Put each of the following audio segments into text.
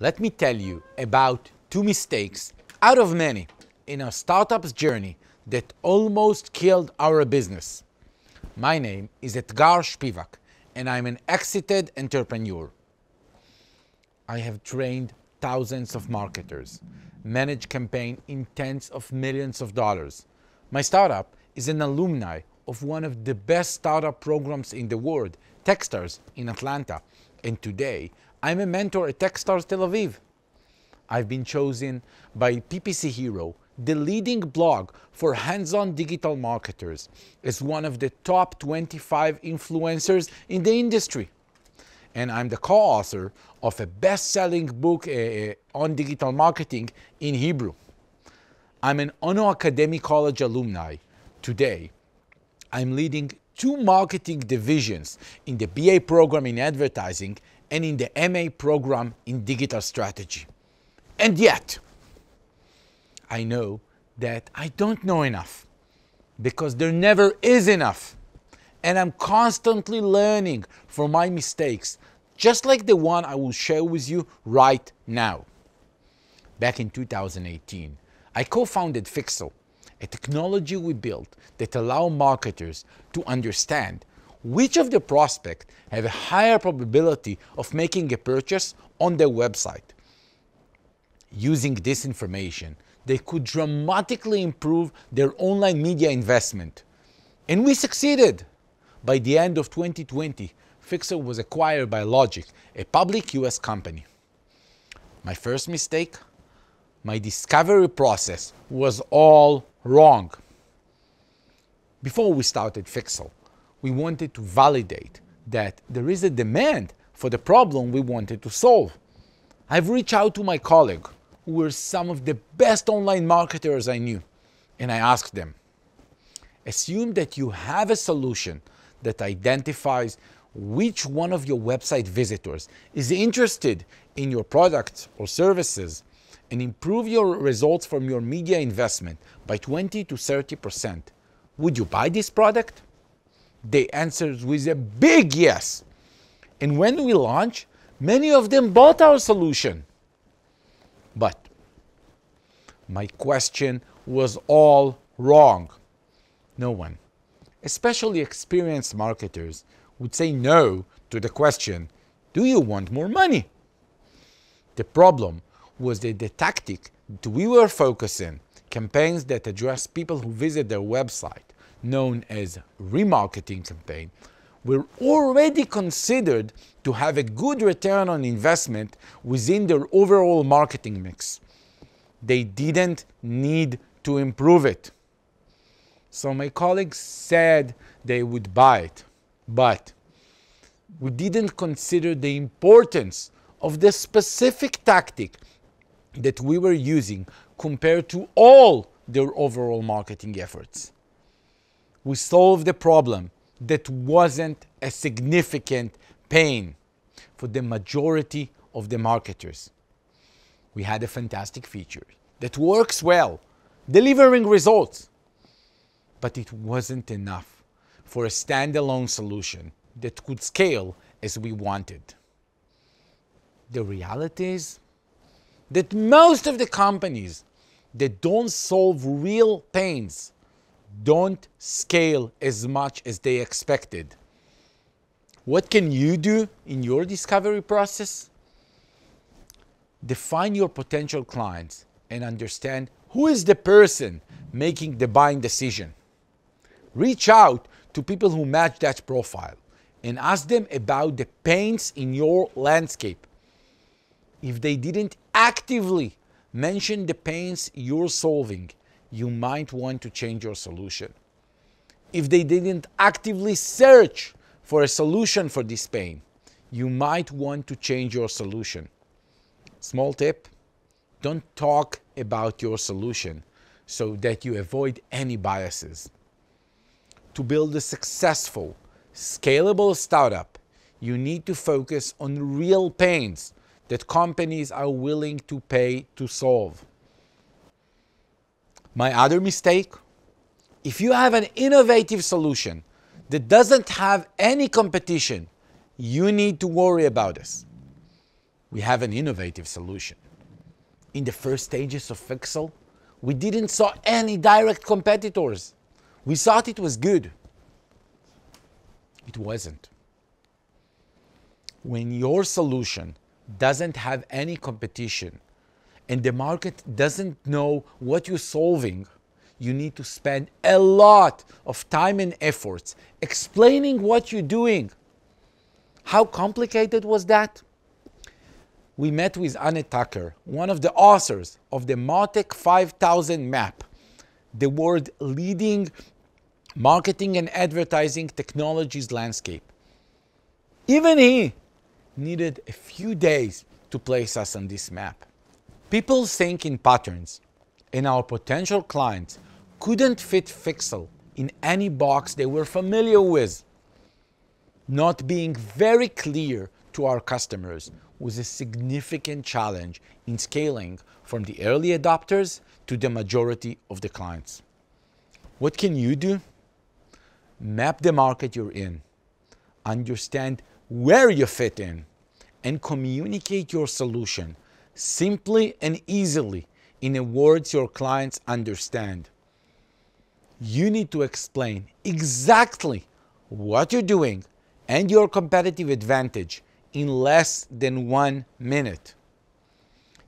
Let me tell you about two mistakes out of many in a startup's journey that almost killed our business. My name is Etgar Shpivak, and I'm an exited entrepreneur. I have trained thousands of marketers, managed campaign in tens of millions of dollars. My startup is an alumni of one of the best startup programs in the world, Techstars in Atlanta. And today, I'm a mentor at Techstars Tel Aviv. I've been chosen by PPC Hero, the leading blog for hands-on digital marketers, as one of the top 25 influencers in the industry. And I'm the co-author of a best-selling book uh, on digital marketing in Hebrew. I'm an Ono Academy College alumni. Today, I'm leading two marketing divisions in the BA program in advertising and in the MA program in digital strategy. And yet, I know that I don't know enough because there never is enough. And I'm constantly learning from my mistakes, just like the one I will share with you right now. Back in 2018, I co-founded Fixel, a technology we built that allow marketers to understand which of the prospects have a higher probability of making a purchase on their website. Using this information, they could dramatically improve their online media investment. And we succeeded. By the end of 2020, Fixel was acquired by Logiq, a public US company. My first mistake? My discovery process was all wrong. Before we started Fixel, we wanted to validate that there is a demand for the problem we wanted to solve. I've reached out to my colleague, who were some of the best online marketers I knew, and I asked them, assume that you have a solution that identifies which one of your website visitors is interested in your products or services and improve your results from your media investment by 20 to 30%. Would you buy this product? They answered with a big yes. And when we launched, many of them bought our solution. But my question was all wrong. No one, especially experienced marketers, would say no to the question, do you want more money? The problem was that the tactic that we were focusing, campaigns that address people who visit their website, known as remarketing campaign, were already considered to have a good return on investment within their overall marketing mix. They didn't need to improve it. So my colleagues said they would buy it, but we didn't consider the importance of the specific tactic that we were using compared to all their overall marketing efforts we solved a problem that wasn't a significant pain for the majority of the marketers. We had a fantastic feature that works well, delivering results, but it wasn't enough for a standalone solution that could scale as we wanted. The reality is that most of the companies that don't solve real pains don't scale as much as they expected. What can you do in your discovery process? Define your potential clients and understand who is the person making the buying decision. Reach out to people who match that profile and ask them about the pains in your landscape. If they didn't actively mention the pains you're solving, you might want to change your solution. If they didn't actively search for a solution for this pain, you might want to change your solution. Small tip, don't talk about your solution so that you avoid any biases. To build a successful, scalable startup, you need to focus on real pains that companies are willing to pay to solve. My other mistake, if you have an innovative solution that doesn't have any competition, you need to worry about this. we have an innovative solution. In the first stages of Fixel, we didn't saw any direct competitors. We thought it was good. It wasn't. When your solution doesn't have any competition and the market doesn't know what you're solving, you need to spend a lot of time and efforts explaining what you're doing. How complicated was that? We met with Anand Thaker, one of the authors of the Martech 5000 map, the world leading marketing and advertising technologies landscape. Even he needed a few days to place us on this map. People think in patterns, and our potential clients couldn't fit Fixel in any box they were familiar with. Not being very clear to our customers was a significant challenge in scaling from the early adopters to the majority of the clients. What can you do? Map the market you're in, understand where you fit in, and communicate your solution simply and easily in words your clients understand you need to explain exactly what you're doing and your competitive advantage in less than one minute.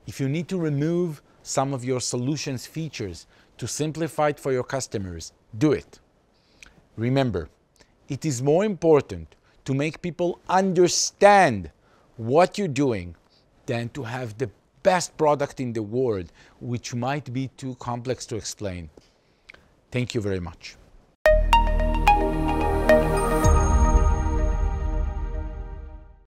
If you need to remove some of your solution's features to simplify it for your customers, do it. Remember, it is more important to make people understand what you're doing than to have the best product in the world, which might be too complex to explain. Thank you very much.